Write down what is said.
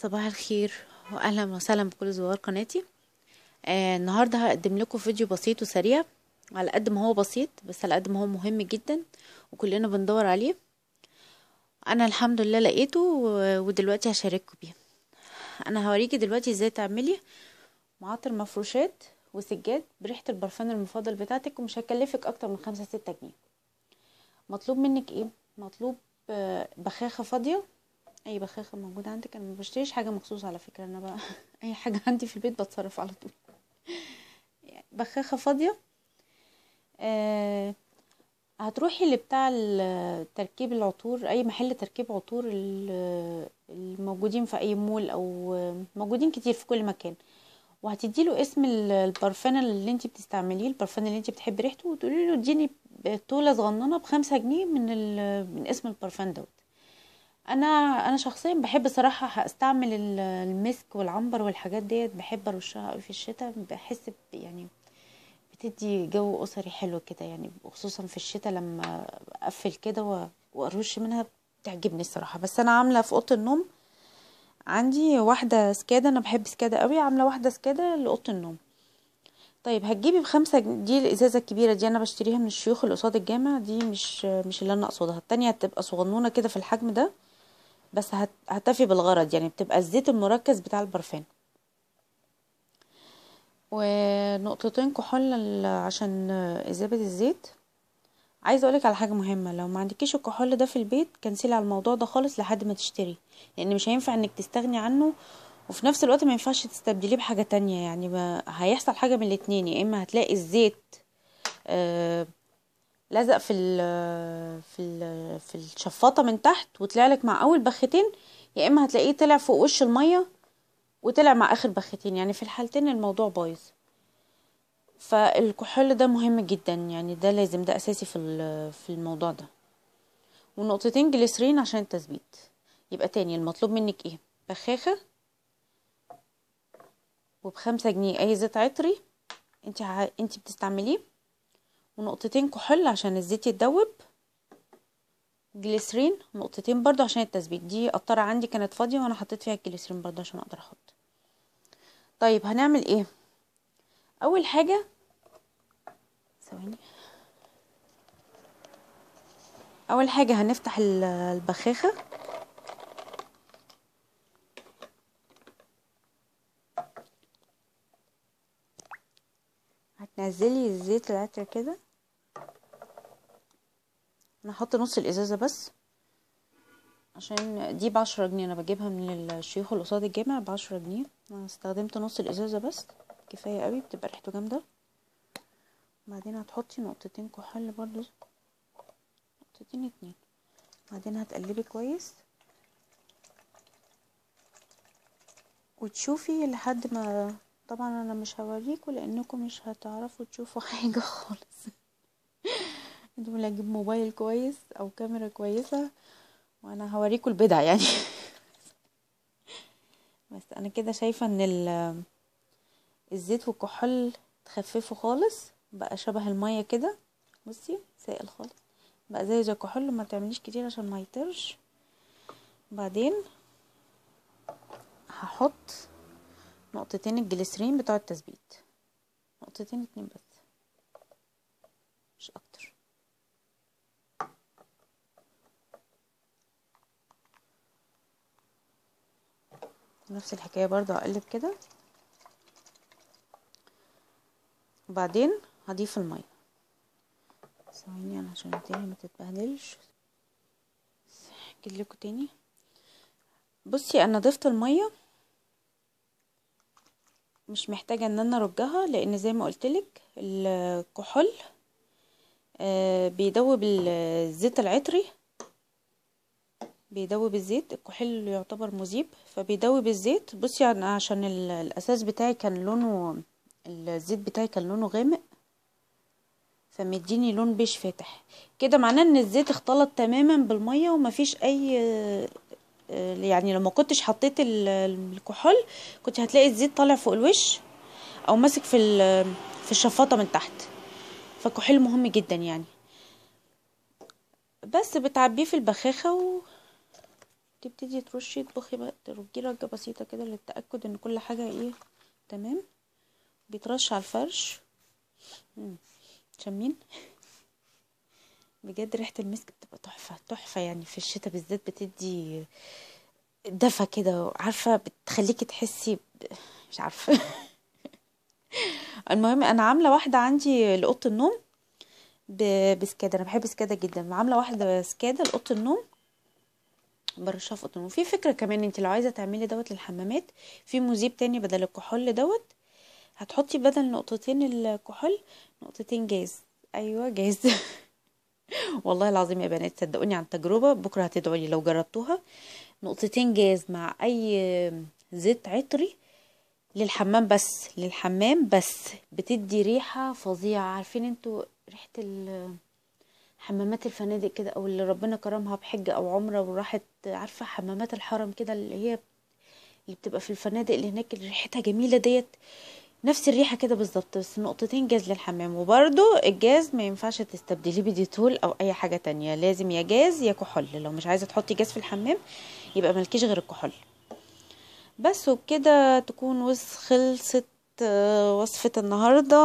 صباح الخير واهلا وسهلا بكل زوار قناتي. آه النهارده هقدم لكم فيديو بسيط وسريع على قد ما هو بسيط بس على قد ما هو مهم جدا وكلنا بندور عليه. أنا الحمد لله لقيته ودلوقتي هشارككم بيه. أنا هوريكي دلوقتي إزاي تعملي معطر مفروشات وسجاد بريحة البرفان المفضل بتاعتك ومش هيكلفك أكتر من خمسة ستة جنيه. مطلوب منك إيه؟ مطلوب آه، بخاخة فاضية أي بخاخة موجودة عندك. أنا ما بشتريش حاجة مخصوص على فكرة. أنا بقى أي حاجة عندي في البيت بتصرف على طول. بخاخة فاضية. آه هتروحي لبتاع تركيب العطور أي محل تركيب عطور ال- الموجودين في أي مول أو موجودين كتير في كل مكان. وهتدي له اسم ال- البرفان اللي انت بتستعمليه البرفان اللي انت بتحبي ريحته وتقولي له اديني طولة صغننة بخمسة جنيه من من اسم البرفان دوت. أنا أنا شخصيا بحب صراحة استعمل ال- المسك والعنبر والحاجات ديت بحب أرشها قوي في الشتاء بحس يعني بتدي جو أسري حلو كده يعني خصوصا في الشتاء لما أقفل كده وأرش منها بتعجبني الصراحة. بس أنا عاملة في أوضة النوم عندي واحدة سكادة أنا بحب سكادة قوي عاملة واحدة سكادة لأوضة النوم. طيب هتجيبي بخمسة دي الإزازة الكبيرة دي أنا بشتريها من الشيوخ اللي قصاد الجامع دي مش مش اللي أنا أقصدها التانية هتبقى صغنونة كده في الحجم ده. بس هت- هتفي بالغرض يعني بتبقى الزيت المركز بتاع البرفان ونقطتين كحول عشان إذابة الزيت. عايزة أقولك على حاجة مهمة لو ما عندكيش الكحول ده في البيت كنسلي على الموضوع ده خالص لحد ما تشتري لأن مش هينفع إنك تستغني عنه وفي نفس الوقت ما ينفعش تستبدليه بحاجة تانية. يعني ما هيحصل حاجة من الاتنين يا إما هتلاقي الزيت آه لزق في ال في ال في الشفاطة من تحت وطلع لك مع أول بختين يا إما هتلاقيه طلع فوق وش المية وطلع مع آخر بختين. يعني في الحالتين الموضوع بايظ. فالكحول ده مهم جدا. يعني ده لازم ده أساسي في في الموضوع ده. ونقطتين جليسرين عشان التثبيت. يبقى تاني المطلوب منك إيه؟ بخاخة وبخمسة جنيه. أي زيت عطري انت ع... انت بتستعمليه. ونقطتين كحول عشان الزيت يتدوب. جليسرين نقطتين برضو عشان التثبيت. دي قطرة عندي كانت فاضية وأنا حطيت فيها الجليسرين برضو عشان أقدر أحط. طيب هنعمل إيه؟ أول حاجة ثواني. أول حاجة هنفتح ال- البخاخة. هتنزلي الزيت العطر كده. أنا هحط نص الإزازة بس عشان دي بعشرة جنيه. أنا بجيبها من الشيوخ اللي قصاد الجامع بعشرة جنيه. أنا استخدمت نص الإزازة بس كفاية قوي بتبقى ريحته جامدة. بعدين هتحطي نقطتين كحول برضو نقطتين اتنين. بعدين هتقلبي كويس وتشوفي لحد ما طبعا أنا مش هوريكم لأنكم مش هتعرفوا تشوفوا حاجة خالص. ولا أجيب موبايل كويس أو كاميرا كويسة وأنا هوريكم البدع يعني. بس أنا كده شايفة ان ال- الزيت والكحول تخففوا خالص بقى شبه المية كده. بصي سائل خالص. بقى زي زي الكحول ما تعمليش كتير عشان ما يطرش. بعدين هحط نقطتين الجليسرين بتوع التثبيت. نقطتين اتنين بس مش أكتر نفس الحكاية برضو اقلب كده. وبعدين هضيف المية. ثواني أنا عشان الدنيا ما تتبهدلش. أجيب لكم تاني. بصي أنا ضفت المية. مش محتاجة إن أنا أرجها لأن زي ما قلتلك الكحول آه، بيدوب ال- الزيت العطري. بيدوب الزيت الكحول يعتبر مذيب فبيدوب الزيت بصي أنا عشان ال- الأساس بتاعي كان لونه الزيت بتاعي كان لونه غامق فمديني لون بيش فاتح. كده معناه إن الزيت اختلط تماما بالمية ومفيش أي يعني لما كنتش حطيت ال- الكحول كنت هتلاقي الزيت طالع فوق الوش أو ماسك في في الشفاطة من تحت. فالكحول مهم جدا يعني. بس بتعبيه في البخاخة و... تبتدي ترشي تطبخي بقى ترجي رجة بسيطة كده للتأكد إن كل حاجة إيه تمام؟ بيترش على الفرش. شامين؟ بجد ريحة المسك بتبقى تحفة تحفة يعني في الشتاء بالذات بتدي دفى كده عارفة؟ بتخليكي تحسي. مش عارفة. المهم أنا عاملة واحدة عندي لأوضة النوم ب- ب Escada. أنا بحب Escada جدا. عاملة واحدة Escada لأوضة النوم برشها في اوضه النوم في فكرة كمان انت لو عايزة تعملي دوت للحمامات في مذيب تاني بدل الكحول دوت هتحطي بدل نقطتين الكحول نقطتين جاز. أيوه جاز. والله العظيم يا بنات صدقوني عن تجربة. بكرة هتدعوا لي لو جربتوها. نقطتين جاز مع أي زيت عطري للحمام بس للحمام بس. بتدي ريحة فظيعة. عارفين أنتوا ريحة ال حمامات الفنادق كده أو اللي ربنا كرمها بحجة أو عمرة وراحت عارفة حمامات الحرم كده اللي هي اللي بتبقى في الفنادق اللي هناك اللي ريحتها جميلة ديت. نفس الريحة كده بالظبط بس نقطتين جاز للحمام. وبرده الجاز ما ينفعش تستبدليه ب Dettol أو أي حاجة تانية. لازم يا جاز يا كحول. لو مش عايزة تحطي جاز في الحمام يبقى ملكيش غير الكحول. بس وبكده تكون خلصت آه، وصفة النهاردة.